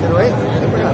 Pero es, se pega.